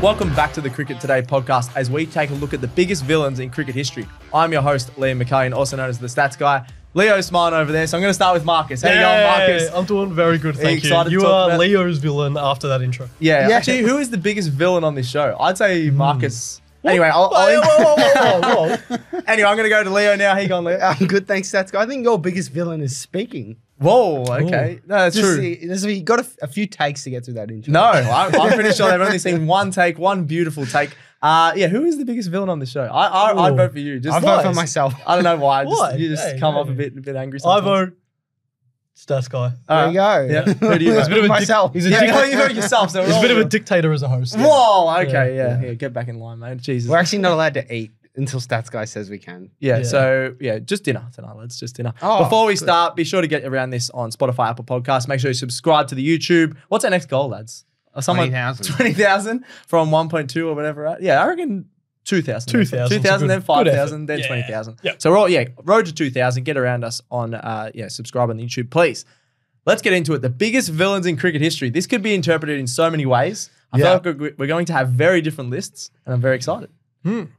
Welcome back to the Cricket Today podcast as we take a look at the biggest villains in cricket history. I'm your host, Liam McCain, also known as the Stats Guy. Leo's smiling over there, so I'm going to start with Marcus. How you going, Marcus? I'm doing very good, thank you. excited to You talk are about- Leo's villain after that intro. Yeah, Yeah. actually, who is the biggest villain on this show? I'd say hmm. Marcus. Anyway, I'll, I'll, whoa, whoa, whoa, whoa. anyway, I'm going to go to Leo now. How you going, Leo? I'm good, thanks, Stats guy. I think your biggest villain is speaking. Whoa, okay. No, that's Just true. see- there's- you got a, a few takes to get through that intro. No, I'm, I'm pretty sure they've only seen one take, one beautiful take. Uh, yeah, who is the biggest villain on the show? I, I, I'd Ooh. vote for you. Just I vote for myself. I don't know why. Just, Why? You just Hey, come hey. off a bit, a bit angry. I Sometimes. vote stats guy. There you go. Yeah. Who do you It's vote? bit of a dic- myself. he's a Yeah, dic- you vote yourself. So He's a we're bit of all- a dictator as a host. yeah. Whoa. Okay. Yeah, Yeah, yeah. Get back in line, mate. Jesus. We're actually not allowed to eat until Stats guy says we can. Yeah, Yeah. so yeah, just dinner tonight, lads. Just dinner. Oh, Before we good. start, be sure to get around this on Spotify, Apple Podcasts. Make sure you subscribe to the YouTube. What's our next goal, lads? Uh, Someone 20,000. 20,000 from 1.2 or whatever. right? Yeah, I reckon 2,000. 2,000 's 2,000, good- then 5,000, then Yeah. 20,000. Yeah. So we're all, yeah, road to 2,000. Get around us on, uh, yeah, subscribe on the YouTube, please. Let's get into it. The biggest villains in cricket history. This could be interpreted in so many ways. I Yeah. feel like we're- we're going to have very different lists, and I'm very excited.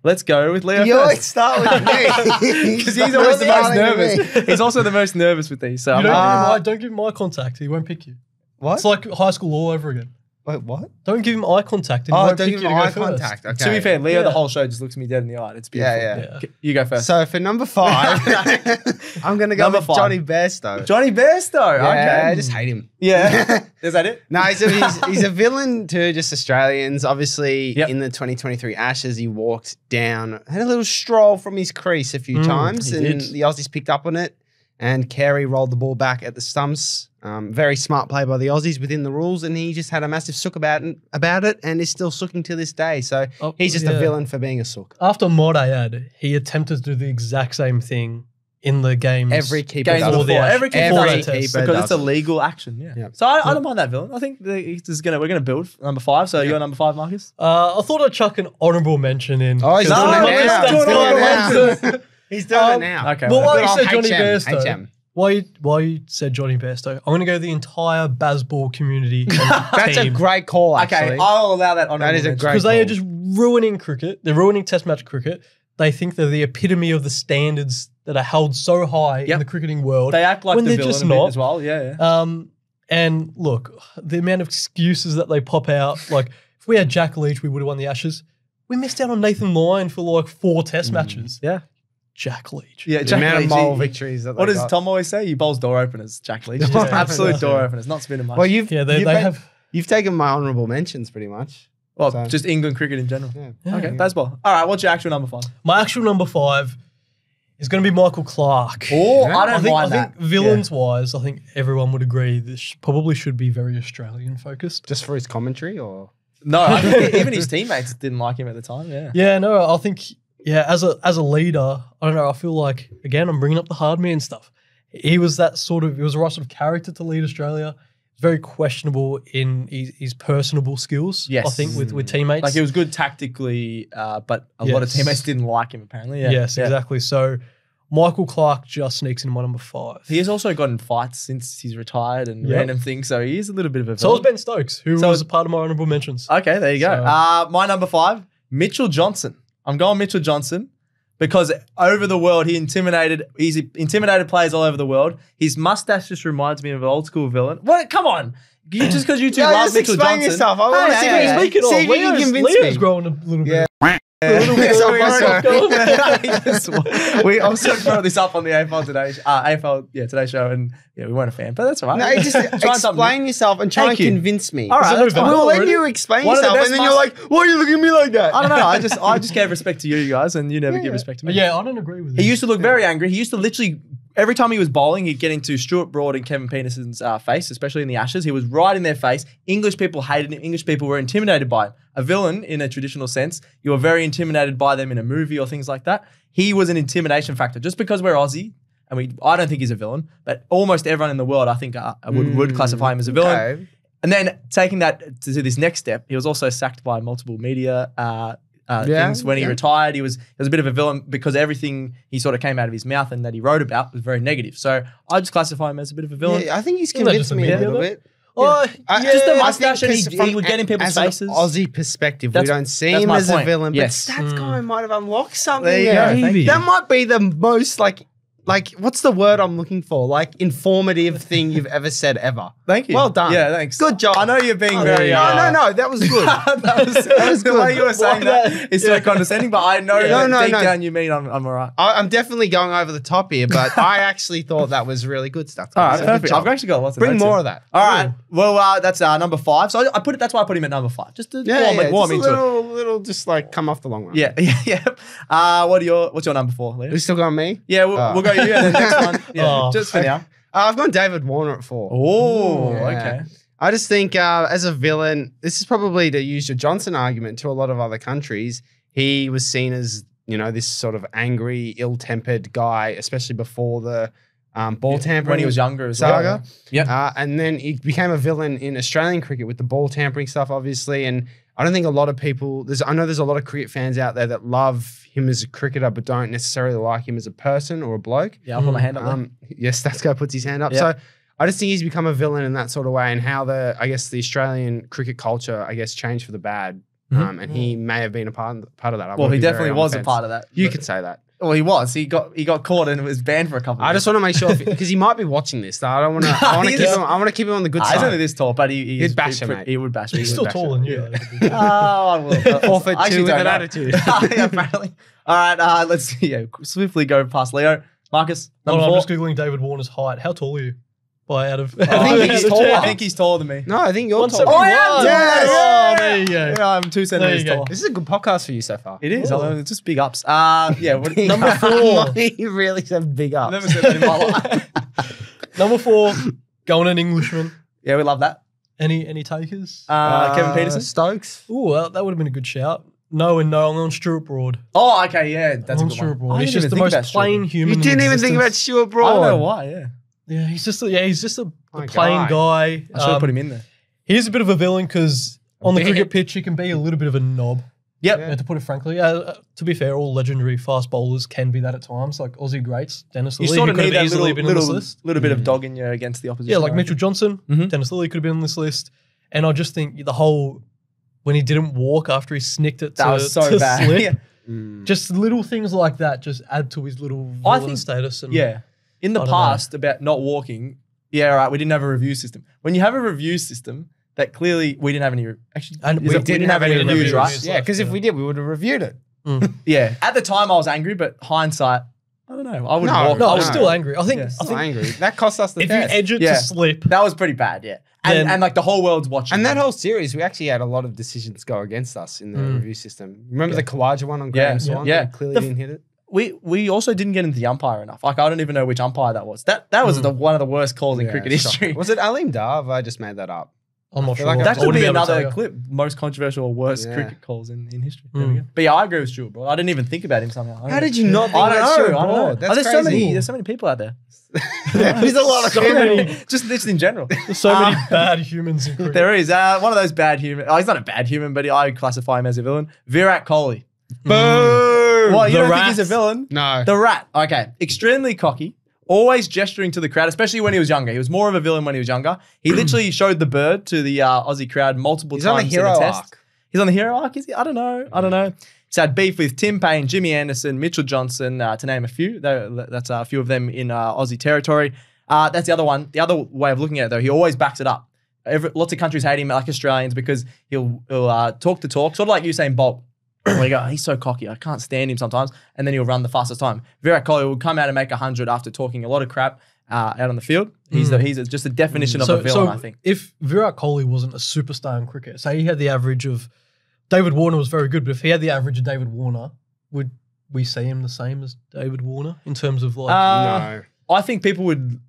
Let's go with Leo You first. always start with me. Because he's always the most nervous. He's also the most nervous with these. So You don't, like, give him Uh, eye, don't give him eye contact. He won't pick you. What? It's like high school all over again. Wait, what? Don't give him eye contact. And Oh, don't give him to eye contact. Okay. to be fair, Leo the whole show just looks me dead in the eye. It's beautiful. Yeah, yeah. Yeah. You go first. So for number five, I'm going to go Number with five. Jonny Bairstow. Jonny Bairstow. Yeah, okay. I just hate him. yeah. Is that it? No, he's a, he's, he's a villain to just Australians. Obviously, Yep. in the 2023 Ashes, he walked down, had a little stroll from his crease a few Mm, times, and did. the Aussies picked up on it. And Carey rolled the ball back at the stumps. Um, very smart play by the Aussies within the rules, and he just had a massive sook about it, about it, and is still sooking to this day. So Oh, he's just yeah. a villain for being a sook. After Morayad, he attempted to do the exact same thing in the games. Every keeper Games does before the Every keeper before Every that keeper because it's a legal action. Yeah. Yeah. So I, I don't mind that villain. I think this is gonna we're gonna build number five. So Yeah. you're number five, Marcus. Uh, I thought I'd chuck an honorable mention in. Oh, he's No, doing it now. He's doing it now. He's doing Um, it now. Okay. well, well, why you said Jonny HM, Bairstow? HM. Why why you said Jonny Bairstow? I'm going to go the entire Bazball community. That's a great call, okay. I'll allow that. On. that is a great call. because they are call. just ruining cricket. They're ruining Test match cricket. They think they're the epitome of the standards that are held so high Yep. in the cricketing world. They act like when the they're villain just a bit not. as well. Yeah. yeah. Um, and look, the amount of excuses that they pop out. Like, if we had Jack Leach, we would have won the Ashes. We missed out on Nathan Lyon for like four Test matches. Yeah. Jack Leach. Yeah. the Jack amount Leach, of moral he- victories that What they does got. Tom always say? He bowls door openers, Jack Leach. Just Yeah. absolute door openers, not spinning much. Well, you've Yeah, they, you've, they been- have. you've taken my honourable mentions pretty much. well, so- just England cricket in general. Yeah. Yeah. Okay, Bazball. All right, what's your actual number five? My actual number five is going to be Michael Clarke. Oh, Yeah. I don't I think, mind I that. think villains wise, I think everyone would agree this probably should be very Australian focused. Just for his commentary, or No, I think even his teammates didn't like him at the time. Yeah. Yeah, no, I think yeah, as a as a leader, I don't know. I feel like again, I'm bringing up the hard man stuff. He was that sort of he was the right sort of character to lead Australia. Very questionable in his, his personable skills. Yes, I think with with teammates. Like he was good tactically, uh, but a lot of teammates didn't like him. Apparently, yeah. yes, yeah. exactly. So Michael Clarke just sneaks in my number five. He has also gotten fights since he's retired and Yep. random things. So he is a little bit of a. so was villain. Ben Stokes, who So- was a part of my honorable mentions. Okay, there you go. So- uh, my number five, Mitchell Johnson. I'm going Mitchell Johnson because over the world he intimidated. He's intimidated players all over the world. His mustache just reminds me of an old school villain. What? Come on, you, just because you two No, love Mitchell Johnson. yourself. I Hey, see what hey, he's hey. making See See if you can convince Leo's me. growing a little bit. A little bit So of far, so- going. we also brought this up on the AFL today, uh, AFL yeah today show, and yeah we weren't a fan, but that's all right. No, just Try something explain yourself and try Thank and you. convince me. All right, Is it that's fine. over? Well, you explain One of the yourself, and then you're like, "Why are you looking at me like that?" I don't know. I just I just gave respect to you guys, and you never Yeah, give respect to me. yeah, I don't agree with He you. used to look very angry. He used to literally every time he was bowling, he'd get into Stuart Broad and Kevin Pietersen's uh, face, especially in the Ashes. He was right in their face. English people hated him. English people were intimidated by him. A villain, in a traditional sense, you were very intimidated by them in a movie or things like that. He was an intimidation factor. Just because we're Aussie, and we, I don't think he's a villain, but almost everyone in the world, I think, uh, would, would Mm, classify him as a villain. Okay. And then taking that to, to this next step, he was also sacked by multiple media uh, uh, Yeah, things when he retired. He was he was a bit of a villain because everything he sort of came out of his mouth and that he wrote about was very negative. So I just classify him as a bit of a villain. Yeah, I think he's Isn't that convinced just a me a media little though? bit. Oh, I- yeah. Just the I think mustache and he- he would get in people's as an faces. Aussie perspective, we don't see him my as a villain. Yes. But Stats Mm. guy might have unlocked something. There you there. go. Maybe. That might be the most like like what's the word I'm looking for? Like informative thing you've ever said ever. Thank you. Well done. Yeah, thanks. Good job. I know you're being Oh, very. no, uh, no, no, that was good. that was, That was the good. way you were saying Why that is so condescending, but I know Yeah. that No, no, deep no. down you mean I'm, I'm all right. I, I'm definitely going over the top here, but I actually thought that was really good stuff. All right, So perfect. I've actually got lots of Bring more here. of that. All right. Well, uh, that's uh, number five. So I, I put it. That's why I put him at number five. Just to Yeah, warm, yeah, warm just a into it. little, little, just like come off the long run. Yeah, yeah, yeah. Uh, what are your? What's your number four? We still got me. Yeah, we'll, we'll go you and then next one. Yeah, Oh. just for now. Uh, I've gone David Warner at four. Oh, Yeah. okay. I just think uh, as a villain, this is probably to use your Johnson argument to a lot of other countries. He was seen as you know this sort of angry, ill-tempered guy, especially before the um, ball tampering When he was younger as well. Yeah. Uh, and then he became a villain in Australian cricket with the ball tampering stuff, obviously. And I don't think a lot of people. There's I know there's a lot of cricket fans out there that love him as a cricketer, but don't necessarily like him as a person or a bloke. Yeah, I'll put my hand up. Um, yes, that's guy puts his hand up. Yeah. So I just think he's become a villain in that sort of way, and how the I guess the Australian cricket culture I guess changed for the bad. Mhm. Um, and he may have been a part part of that. I well, he definitely was a part of that. You could say that. Well, he was. He got he got caught and was banned for a couple. I of just want to make sure because he might be watching this. Though I don't want to. I want to keep him. I want to keep him on the good he's side. only this tall, but he, he He'd is bash pretty- him, mate. He would bash me. He's still would taller than you. Oh, I will. Four foot I actually two with don't an know. attitude. yeah, apparently. All right, uh, let's see. Yeah, swiftly go past Leo. Marcus, Hold number on, I'm just googling David Warner's height. How tall are you? By out of I think he's taller. I think he's taller than me. No, I think you're taller. Oh, seventy Oh, yeah, one. yes! Oh, there you go. Yeah, I'm two centimeters taller. This is a good podcast for you so far. It is. Ooh. although It's just big ups. Uh, yeah. What, Number four. you really said big I've ups. never said that in my life. Number four, going an Englishman. Yeah, we love that. Any any takers? Uh, Kevin Pietersen. Stokes. Ooh, well, that would have been a good shout. No and no, I'm on Stuart Broad. Oh, okay, yeah, that's a on good Stuart one. Broad. I He's didn't just even the think most about Stuart plain Broad. human. You didn't even think about existence. Stuart I Broad. don't know why. Yeah, Yeah, he's just a, yeah, he's just a, My a plain guy. guy. I should have Um, put him in there. He's a bit of a villain because on the bit. cricket pitch he can be a little bit of a knob. Yep. Yeah, to put it frankly, yeah. uh, to be fair, all legendary fast bowlers can be that at times. Like Aussie greats, Dennis You Lillee, sort who of could need have that easily little, been on little, this list. little bit of Mm. dog in you against the opposition. Yeah, like I Mitchell reckon. Johnson, Mhm. Dennis Lillee could have been on this list. And I just think the whole when he didn't walk after he snicked it to, That was so to bad. slip, yeah. Mm. just little things like that just add to his little I villain think- status. And Yeah. In the I don't know. past, about not walking, yeah, all right, we didn't have a review system. When you have a review system, that clearly we didn't have any. Actually, And is we it- didn't have any reviews, reviews, right? reviews. yeah, because if we did, we would have reviewed it. Yeah. At the time, I was angry, but hindsight, I don't know. I wouldn't No, walk. no, I I was would- still angry. I think Yeah. I Still think angry. That cost us the if you edge it Yeah. to slip, That was pretty bad, yeah. And, Then- and like the whole world's watching. and that whole series, we actually had a lot of decisions go against us in the Mm. review system. Remember Yeah. the Khawaja one on Yeah, Graeme yeah, Swann? yeah. that Clearly The- didn't hit it. We we also didn't get into the umpire enough. Like I don't even know which umpire that was. That that was Mm. the, one of the worst calls in Yeah, cricket shocking. history. Was it Aleem Dar? I just made that up? I'm not sure. like That could wouldn't be able to tell another clip. Most controversial or worst Yeah. cricket calls in, in history. There we Mm. go. But yeah, I agree with Stuart Broad. I didn't even think about him somehow. How know. did you not think I don't about know. Stuart I don't know. That's oh, there's so many. There's so many people out there. There's a lot of So many- just just in general. There's so many Uh, bad humans in cricket. There is uh, one of those bad human. Oh, he's not a bad human, but I would classify him as a villain. Virat Kohli. Boom. Well, you The don't rat. think he's a villain? No. The rat. Okay. Extremely cocky. Always gesturing to the crowd, especially when he was younger. He was more of a villain when he was younger. He literally showed the bird to the uh, Aussie crowd multiple He's on times a hero in a test. arc. He's on the hero arc, is he? I don't know. I don't know. He's had beef with Tim Paine, Jimmy Anderson, Mitchell Johnson, uh, to name a few. That's uh, a few of them in uh, Aussie territory. Uh, that's the other one. The other way of looking at it, though, he always backs it up. Every, lots of countries hate him, like Australians, because he'll, he'll uh, talk the talk, sort of like Usain Bolt. Where you go, he's so cocky, I can't stand him sometimes, and then he'll run the fastest time. Virat Kohli will come out and make hundred after talking a lot of crap uh, out on the field. He's the, he's just a definition of a villain, I think. if Virat Kohli wasn't a superstar in cricket, say he had the average of David Warner was very good, but if he had the average of David Warner, would we see him the same as David Warner in terms of like? Uh, no. I think people would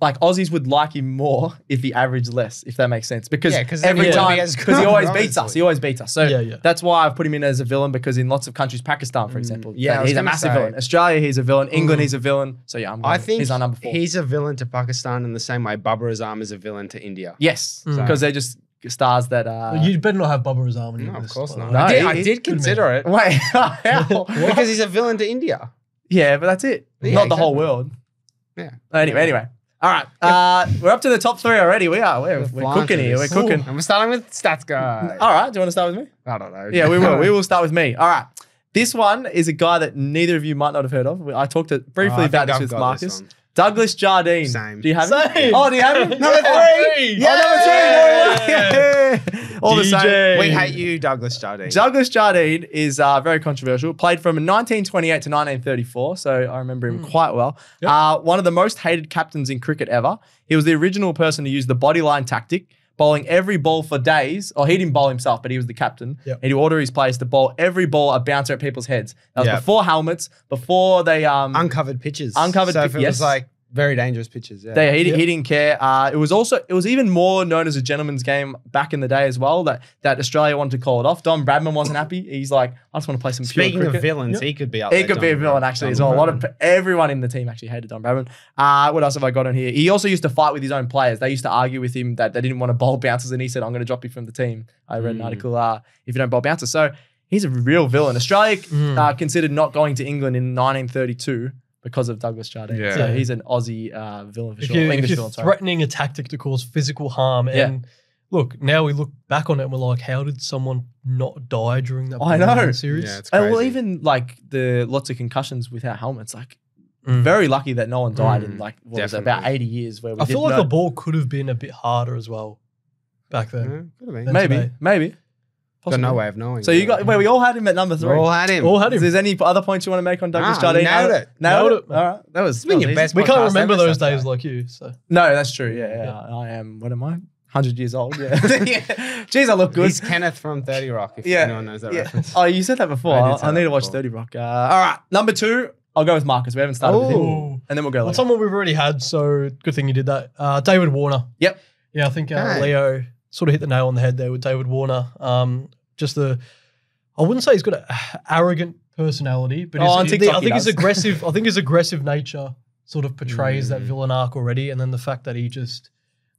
like Aussies would like him more if he averaged less, if that makes sense. Because Yeah, 'cause then every he time, because he always beats us. He always beats us. So Yeah, yeah. that's why I've put him in as a villain because in lots of countries, Pakistan, for example, yeah, he's a massive say. villain. Australia, he's a villain. England, Mm. he's a villain. So yeah, I'm going, I think he's our number four. he's a villain to Pakistan in the same way Babar Azam is a villain to India. yes, Mm. because they're just stars that uh, You'd better not have Babar Azam on your No, of course by not. No, I did, he- I did consider it Wait, because he's a villain to India. yeah, but that's it. Yeah, Not the whole world. Yeah. Anyway, anyway. All right, uh, we're up to the top three already. We are. We're, we're flying cooking here. We're this. cooking. And we're starting with stats guy. All right. Do you want to start with me? I don't know. Yeah, we will. we will start with me. All right. This one is a guy that neither of you might not have heard of. I talked to, briefly Oh, I about this I've with got Marcus. this one. Douglas Jardine. Same. Do you have Same. him? Oh, do you have him? Number three. Oh, number three. Yeah. All the same. DJ. We hate you, Douglas Jardine. Douglas Jardine is uh, very controversial. Played from 1928 to 1934, so I remember him quite well. Yep. Uh, one of the most hated captains in cricket ever. He was the original person to use the body line tactic, bowling every ball for days. Or he didn't bowl himself, but he was the captain. Yep. And he'd order his players to bowl every ball a bouncer at people's heads. That was Yep. before helmets, before they um uncovered pitches. Uncovered So pi- if it yes. was like very dangerous pitches. Yeah. They, he, Yep. he didn't care. Uh, it was also it was even more known as a gentleman's game back in the day as well. That that Australia wanted to call it off. Don Bradman wasn't happy. He's like, I just want to play some pure Speaking of villains, Yep. he could be up He there, could be a villain Bradman. actually as Don well. A lot of everyone in the team actually hated Don Bradman. Uh, what else have I got on here? He also used to fight with his own players. They used to argue with him that they didn't want to bowl bouncers, and he said, "I'm going to drop you from the team." I read an Mm. article. Uh, if you don't bowl bouncers, so he's a real villain. Australia Mm. uh, considered not going to England in 1932 because of Douglas Jardine. Yeah. So he's an Aussie uh, villain for if, sure. you, if English you're villain. Sorry. threatening a tactic to cause physical harm, Yeah. and look, now we look back on it and we're like, how did someone not die during that? I know. series. Yeah, it's crazy. well, even like the lots of concussions without helmets, like Mm. very lucky that no one died in Mm, like what was it, about 80 years where we I feel like know. the ball could have been a bit harder as well back Yeah, then. could have been. Maybe, today. maybe. Got no way of knowing. So you got wait, we all had him at number We three. all had him. All had him. Is him. there any other points you want to make on Douglas Nah, Jardine? nailed Nailed it. Nailed, Nailed it. it. All right, that was, It's been that was your best We can't remember those days far. like you. So No, that's true. Yeah, yeah, I am. What am I? Hundred years old. Yeah. yeah. Jeez, I look good. He's Kenneth from 30 Rock, if yeah. anyone knows that yeah. reference. Oh, you said that before. I I, I need that to watch before. Thirty Rock. Uh, all right, number two. I'll go with Marcus. We haven't started with him, and then we'll go. well, Later. someone we've already had. So good thing you did that. Uh, David Warner. Yep. Yeah, I think uh, Leo sort of hit the nail on the head there with David Warner. Um, just the, I wouldn't say he's got an arrogant personality, but Oh, his- on the- I think his aggressive. I think his aggressive nature sort of portrays that Mm. villain arc already, and then the fact that he just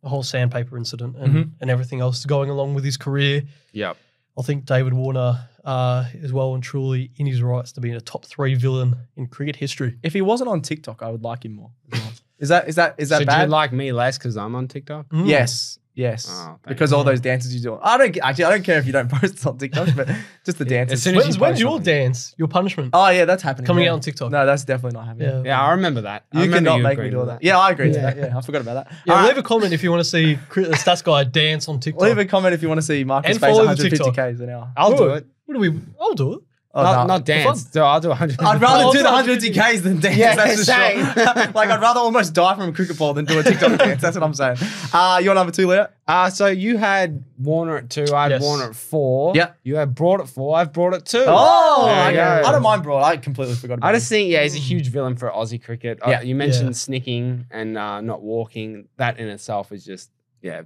the whole sandpaper incident and, Mhm. and everything else going along with his career. Yep. I think David Warner uh, is well and truly in his rights to be in a top three villain in cricket history. If he wasn't on TikTok, I would like him more. well. Is that is that is that Should bad? you like me less because I'm on TikTok? Mm. Yes, yes. Oh, thank because all those dances you do. I don't actually. I don't care if you don't post on TikTok, but just the dances. As soon as When's, you when's your dance? Your punishment oh yeah, that's happening. coming yeah. out on TikTok? No, that's definitely not happening. Yeah. Yeah, I remember that. You remember cannot make me do with that. Yeah, I agree to Yeah. that. Yeah, I forgot about that. Yeah, All right. leave a comment if you want to see Chris- the stats guy dance on TikTok. Leave a comment if you want to see Marcus And face 150 k's an hour. I'll do it. What do we? I'll do it. Oh, not, no. not dance. So I'll do 100. I'd rather do the 150 150 k's than dance. Yeah, that's for same. sure. like I'd rather almost die from a cricket ball than do a TikTok dance. That's what I'm saying. Uh, you're number two, Leo. Uh, so you had Warner at two. I had Yes. Warner at four. Yeah. You had Broad at four. I've Broad at two. Oh, There I, don't mind Broad. I completely forgot about I him. just think, yeah, he's a huge villain for Aussie cricket. Uh, Yeah. you mentioned Yeah. snicking and uh, not walking. That in itself is just, yeah,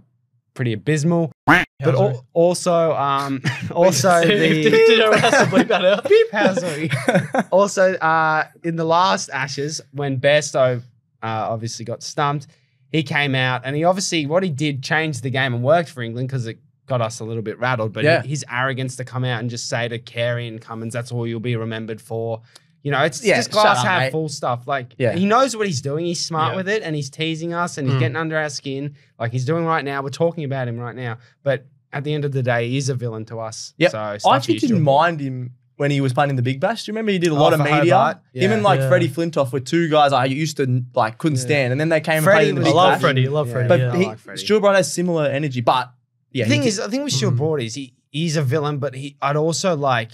pretty abysmal. But al- also, um, also the did everyone has to bleep that out? beep also, uh, in the last Ashes, when Bairstow uh, obviously got stumped, he came out and he obviously what he did changed the game and worked for England because it got us a little bit rattled. But Yeah. his arrogance to come out and just say to Carey and Cummins, "That's all you'll be remembered for." You know, it's Yeah, just glass half mate. full stuff. Like, Yeah. he knows what he's doing. He's smart Yeah. with it, and he's teasing us, and he's Mm. getting under our skin, like he's doing right now. We're talking about him right now, but at the end of the day, he is a villain to us. Yep. So I actually you didn't mind him when he was playing in the Big Bash. Do you remember he did a lot Oh, of media? Hobart? Him and like Yeah. Freddie Flintoff were two guys I used to like couldn't Yeah. stand, and then they came Freddie and played in the was I Big love Bash. Freddie. I love Yeah. Freddie. But yeah. I he, like Freddie. Stuart Broad has similar energy, but yeah, the thing he is, did- I think with Stuart Mhm. Broad is he he's a villain, but he I'd also like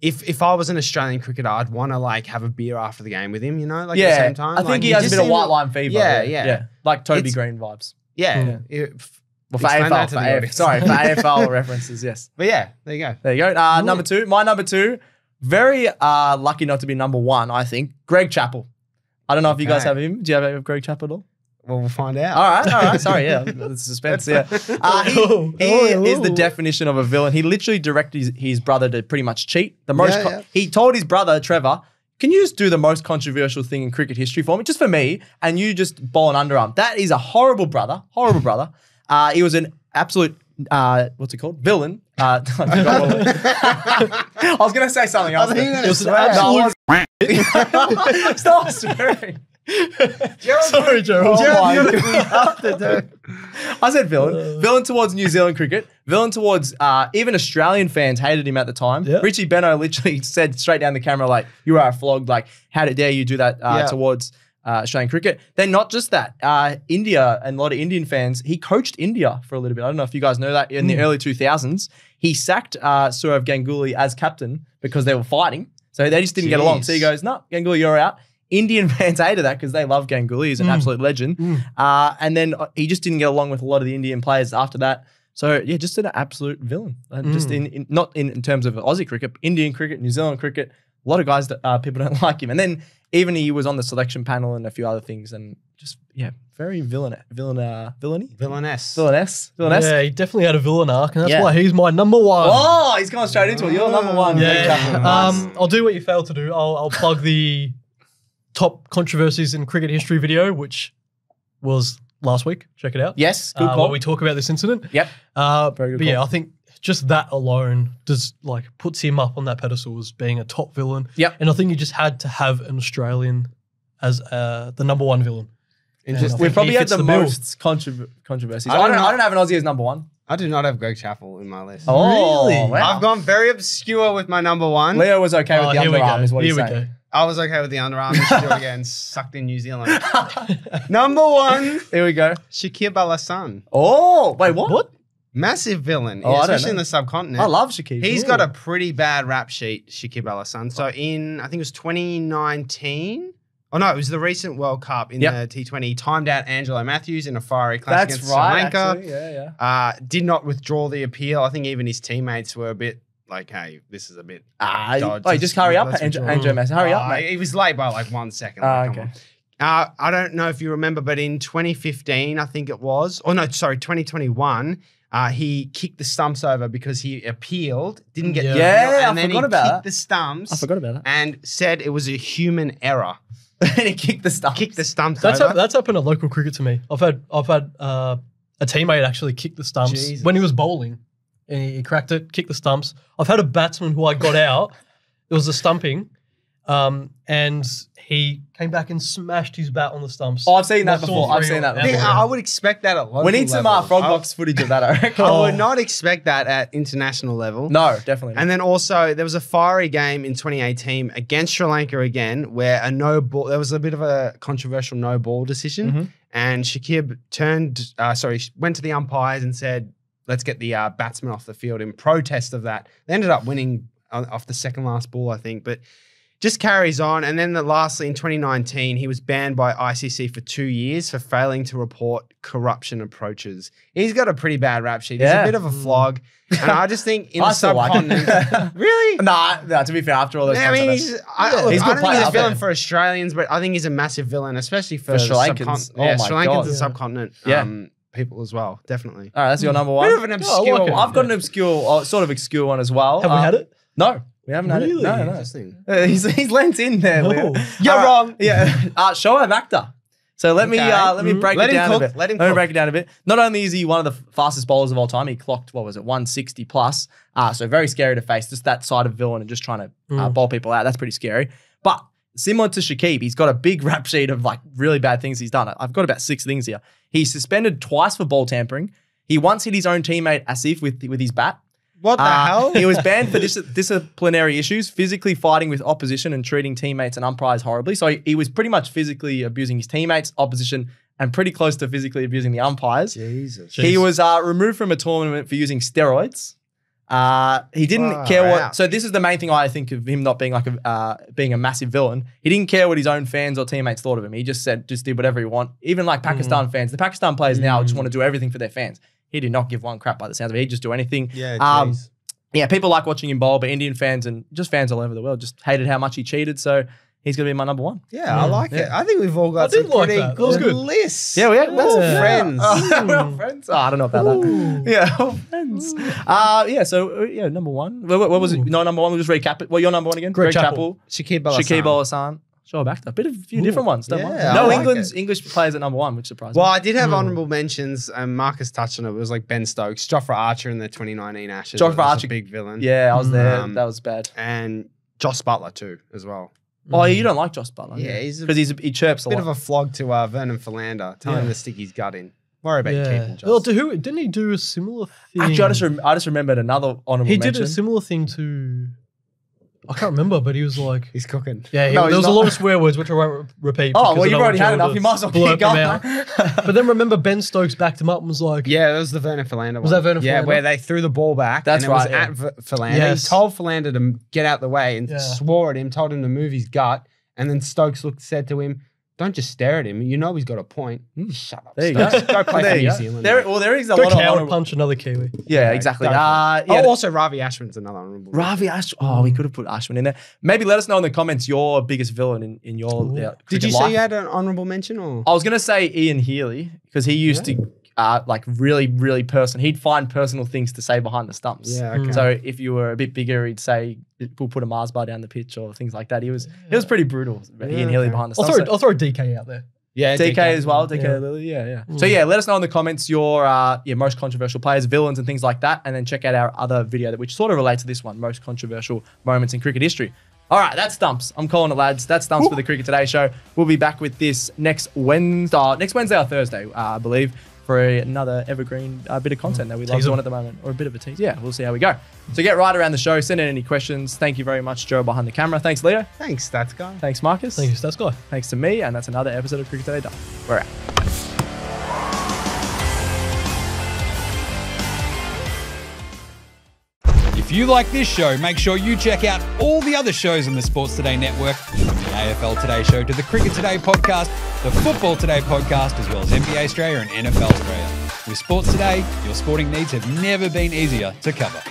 if if I was an Australian cricketer, I'd want to like have a beer after the game with him. You know, like yeah, at the same time. I think Like, he has a bit of white line fever. Yeah, yeah. like Toby It's- Greene vibes. Yeah, it- Well, for AFL, for AFL sorry, for AFL references, yes. but yeah, there you go. There you go. Uh, number two, my number two, very uh, lucky not to be number one. I think Greg Chappell. I don't know if you guys have him. Do you have Greg Chappell at all? Well, we'll find out. All right, all right. Sorry, yeah, the suspense. Yeah, uh, he, he is the definition of a villain. He literally directed his, his brother to pretty much cheat. The most Yeah, yeah. he told his brother Trevor, "Can you just do the most controversial thing in cricket history for me, just for me?" And you just bowl an underarm. That is a horrible brother. Horrible brother. Uh, he was an absolute. Uh, what's it called? Villain. Uh, I, forgot what it- I was gonna say something else. I think you're gonna It was an swear. absolute- Stop swearing. Sorry, Gerald. Oh Gerald, have to I said villain. Uh. villain towards New Zealand cricket. Villain towards uh, even Australian fans hated him at the time. Richie Benaud literally said straight down the camera, like, you are flogged. Like, how dare you do that uh, towards uh, Australian cricket? Then not just that, uh, India and a lot of Indian fans, he coached India for a little bit. I don't know if you guys know that. In the Mm. early 2000s, he sacked uh, Sourav Ganguly as captain because they were fighting. So they just didn't get along. So he goes, no, Ganguly, you're out. Indian fans hated that because they love Ganguly. He's an Mm. absolute legend. Mm. Uh, and then uh, he just didn't get along with a lot of the Indian players after that. So yeah, just an absolute villain. Just Mm. in, in not in, in terms of Aussie cricket, Indian cricket, New Zealand cricket. A lot of guys that uh, people don't like him. And then even he was on the selection panel and a few other things. And just yeah, very villain, villain, uh, villainy, Villainess. villainess, villainess. Yeah, he definitely had a villain arc, and that's Yeah. why he's my number one. Oh, he's going straight into it. You're number one. Yeah. Chappell. Um, I'll do what you failed to do. I'll, I'll plug the top controversies in cricket history video, which was last week. Check it out. yes, good uh, call. where we talk about this incident. Yep. Uh, Very good but yeah. I think just that alone does like puts him up on that pedestal as being a top villain. Yep. And I think you just had to have an Australian as uh, the number one villain. And Yeah, just- I We've probably had the, the most controver- controversies. I I don't don't, know- I don't have an Aussie as number one. I do not have Greg Chappell in my list. Oh, Really? wow. I've gone very obscure with my number one. Leo was okay with Oh, the here we underarm, go. is what Here he's we saying. Go. I was okay with the underarm. You should again. Sucked in New Zealand. number one, Here we go. Shakib Al Hassan. Oh, wait, what? What? Massive villain, Oh, especially in the subcontinent. I love Shakir. He's got a pretty bad rap sheet, Shakib Al Hassan. So in I think it was 2019. Oh no, it was the recent World Cup in Yep. the T20. Timed out Angelo Mathews in a fiery clash That's against right. Sri Lanka. Actually. Yeah, yeah. Uh, did not withdraw the appeal. I think even his teammates were a bit like, "Hey, this is a bit." Ah, Dodge, wait, just hurry up, let's Andrew, withdraw. Andrew Messi. Hurry up, Uh, mate. He was late by like one second. Ah, Like, come okay. on. Uh, I don't know if you remember, but in 2015, I think it was, or no, sorry, 2021, uh, he kicked the stumps over because he appealed, didn't get Yeah. the Yeah, appeal, I and then forgot he about kicked that. the stumps I forgot about that. and said it was a human error. and he kicked the stumps. Kicked the stumps That's over. hap- that's happened at local cricket to me. I've had I've had uh, a teammate actually kick the stumps Jesus. when he was bowling, and he, he cracked it, kicked the stumps. I've had a batsman who I got out. It was a stumping, um, and he came back and smashed his bat on the stumps. Oh, I've seen that before. I've seen that on- I. I would expect that at local We need some uh, level. frog box footage of that, I reckon. I Oh. would not expect that at international level. No, definitely. not. And then also there was a fiery game in 2018 against Sri Lanka again, where a no ball. There was a bit of a controversial no ball decision, Mhm. and Shakib turned, uh, sorry, went to the umpires and said, "Let's get the uh, batsman off the field." In protest of that, they ended up winning on, off the second last ball, I think, but. Just carries on, and then the lastly in 2019, he was banned by ICC for two years for failing to report corruption approaches. He's got a pretty bad rap sheet. He's Yeah. a bit of a flog, and I just think in I the still like subcontinent, really, nah, nah, to be fair, after all those yeah, I mean, he's, I, Yeah, look, he's a I don't think he's a I'll villain say. for Australians, but I think he's a massive villain, especially for, For Sri Lankans. Oh yeah, Sri Lankans God. and Yeah. subcontinent Yeah. um, people as well, definitely. all right, that's your number one. Bit of an I obscure like it. one. I've got an obscure, or sort of obscure one as well. Have we Uh, had it? No, we haven't had it. Really? No, no. Interesting. Uh, he's he's lent in there. Oh. You're All right, wrong. Yeah, uh, Shoaib Akhtar. So let me uh, let me Mm. break Let it him down cook, a bit. let him let me break it down a bit. Not only is he one of the f- fastest bowlers of all time, he clocked what was it, 160 plus. Uh, so very scary to face. Just that side of villain and just trying to uh, Mm. bowl people out. That's pretty scary. But similar to Shakib, he's got a big rap sheet of like really bad things he's done. I've got about six things here. He's suspended twice for ball tampering. He once hit his own teammate Asif with with his bat. What the Uh, hell? he was banned for dis- disciplinary issues, physically fighting with opposition and treating teammates and umpires horribly. So he, he was pretty much physically abusing his teammates, opposition, and pretty close to physically abusing the umpires. Jesus. He was uh, removed from a tournament for using steroids. Uh, he didn't Far care what. out. So this is the main thing I think of him not being like a uh, being a massive villain. He didn't care what his own fans or teammates thought of him. He just said, just did whatever he want. Even like Pakistan fans, the Pakistan players now just Mm. want to do everything for their fans. He did not give one crap by the sounds of it. He'd just do anything. Yeah, Um. Yeah, people like watching him bowl, but Indian fans and just fans all over the world just hated how much he cheated. So he's going to be my number one. yeah, I like it. I think we've all got I did some like pretty that. That was good, good. lists. Yeah, we had We're all Yeah. friends. Oh, we're all friends. Oh, I don't know about that. Ooh. Yeah, all friends. Uh, yeah, so uh, yeah, number one. What, what- what was it? No, number one. We'll just recap it. Well, your number one again? Greg Chappell. Shakib Shakib Al Al Hassan. Sure, back A bit of a few Ooh. different ones. Don't Yeah, mind. I No like England's it. English players at number one, which surprised me. Well, me. I did have Hmm. honourable mentions. and Marcus touched on it. It was like Ben Stokes, Jofra Archer in the 2019 Ashes. Jofra was a Archer- big villain. Yeah, I was there. Um, that was bad. and Jos Buttler too, as well. Oh, you don't like Jos Buttler? Yeah, he's a because he's he chirps a bit lot. of a flog to uh, Vernon Philander. Tell him Yeah. to stick his gut in. Worry about Yeah. keeping Josh. Well, to who didn't he do a similar thing? Actually, I just rem- I just remembered another honorable he mention. did a similar thing to. I can't remember, but he was like, he's cooking. yeah, he, No, there he's was a not. lot of swear words which I won't re- repeat. oh because well, I you've already had enough. to You might as well blurt keep them going. out. But then remember, Ben Stokes backed him up and was like, Yeah, that was the Vernon Philander one. Was one. that Vernon Yeah, Philander? where they threw the ball back. That's and it was right, yeah. at V- Philander. Yes. He told Philander to m- get out the way and Yeah. swore at him, told him to move his gut. And then Stokes looked, said to him, "Don't just stare at him. You know he's got a point. Mm. Shut up. There you go. Go play There for you New go. Zealand. There, well, there is a go lot of counter honorable. punch another Kiwi. Yeah, exactly. go for it. Uh, Oh, also Ravi Ashwin's another honorable. Ravi Ashwin. Oh, we could have put Ashwin in there. Maybe let us know in the comments your biggest villain in, in your Ooh. yeah, Did cricket you say you had an honorable mention or? I was gonna say Ian Healy because he used to uh, like really, really personal. He'd find personal things to say behind the stumps. Yeah, okay. So if you were a bit bigger, he'd say we'll put a Mars bar down the pitch or things like that. He was he was pretty brutal. Ian Yeah, Healy okay. behind the I'll stumps. throw, I'll throw a DK out there. yeah, DK as well, DK Yeah. Lillee, yeah, yeah. Mm. So yeah, let us know in the comments your uh, your most controversial players, villains, and things like that, and then check out our other video that which sort of relates to this one, most controversial moments in cricket history. All right, that's stumps. I'm calling it, lads. That's stumps for the Cricket Today show. We'll be back with this next Wednesday, uh, next Wednesday or Thursday, uh, I believe, for another evergreen uh, bit of content that we love Teaser. doing at the moment, or a bit of a tease. Yeah, we'll see how we go. So get right around the show. Send in any questions. Thank you very much, Joe, behind the camera. Thanks, Leo. Thanks, stats guy. Thanks, Marcus. Thank you, Stats Guy. Thanks to me, and that's another episode of Cricket Today done. We're out. If you like this show, make sure you check out all the other shows on the Sports Today network, from the AFL Today show to the Cricket Today podcast, the Football Today podcast, as well as NBA Australia and NFL Australia. With Sports Today, your sporting needs have never been easier to cover.